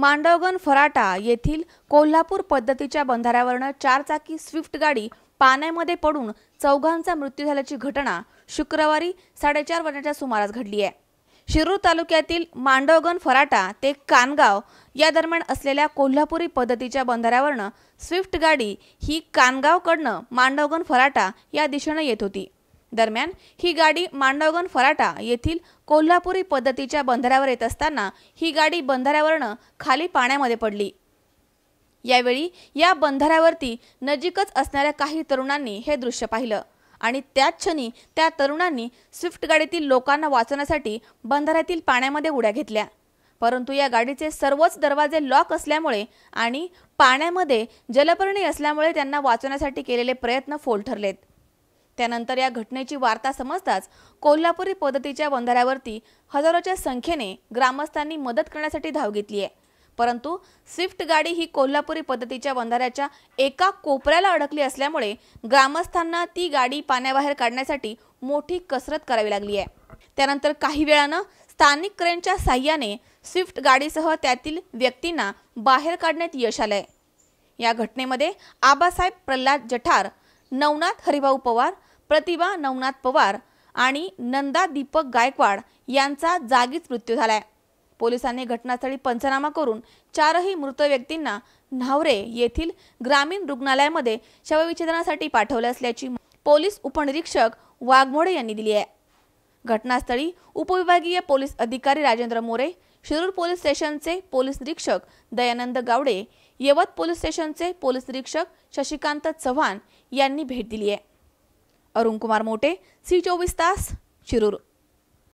मांडवगण फराटा येथील कोल्हापूर पद्धतीच्या बंधाऱ्यावरनं चारचाकी स्विफ्ट गाडी पाण्यामध्ये पडून चौघांचा मृत्यू झाल्याची घटना शुक्रवारी साडेचार वाजण्याच्या सुमारास घडली आहे. शिरूर तालुक्यातील मांडवगण फराटा ते कानगाव या दरम्यान असलेल्या कोल्हापुरी पद्धतीच्या बंधाऱ्यावरनं स्विफ्ट गाडी ही कानगावकडनं मांडवगण फराटा या दिशेनं येत होती. दरम्यान ही गाडी मांडवगण फराटा येथील कोल्हापुरी पद्धतीच्या बंधाऱ्यावर येत असताना ही गाडी बंधाऱ्यावरनं खाली पाण्यामध्ये पडली. यावेळी या बंधाऱ्यावरती नजीकच असणाऱ्या काही तरुणांनी हे दृश्य पाहिलं आणि त्याच क्षणी त्या तरुणांनी स्विफ्ट गाडीतील लोकांना वाचवण्यासाठी बंधाऱ्यातील पाण्यामध्ये उड्या घेतल्या. परंतु या गाडीचे सर्वच दरवाजे लॉक असल्यामुळे आणि पाण्यामध्ये जलपर्णी असल्यामुळे त्यांना वाचवण्यासाठी केलेले प्रयत्न फोल ठरलेत. त्यानंतर या घटनेची वार्ता समजताच कोल्हापुरी पद्धतीच्या बंधाऱ्यावरती हजारोच्या संख्येने ग्रामस्थांनी मदत करण्यासाठी धाव घेतली आहे. परंतु स्विफ्ट गाडी ही कोल्हापुरी पद्धतीच्या बंधाऱ्याच्या एका कोपऱ्याला अडकली असल्यामुळे ग्रामस्थांना ती गाडी पाण्याबाहेर काढण्यासाठी मोठी कसरत करावी लागली आहे. त्यानंतर काही वेळानं स्थानिक क्रेनच्या साह्याने स्विफ्ट गाडीसह त्यातील व्यक्तींना बाहेर काढण्यात यश आलंय. या घटनेमध्ये आबासाहेब प्रल्हाद जठार नवनाथ हरिभाऊ पवार प्रतिभा नवनाथ पवार आणि नंदा दीपक गायकवाड यांचा जागीच मृत्यू झालाय. पोलिसांनी घटनास्थळी पंचनामा करून चारही मृत व्यक्तींना न्हावरे येथील ग्रामीण रुग्णालयामध्ये शवविच्छेदनासाठी पाठवले असल्याची पोलीस उपनिरीक्षक वाघमोडे यांनी दिली आहे. घटनास्थळी उपविभागीय पोलीस अधिकारी राजेंद्र मोरे शिरूर पोलीस स्टेशनचे पोलीस निरीक्षक दयानंद गावडे यवत पोलीस स्टेशनचे पोलीस निरीक्षक शशिकांत चव्हाण यांनी भेट दिली आहे. अरुण कुमार मोटे सी चोवीस तास शिरूर.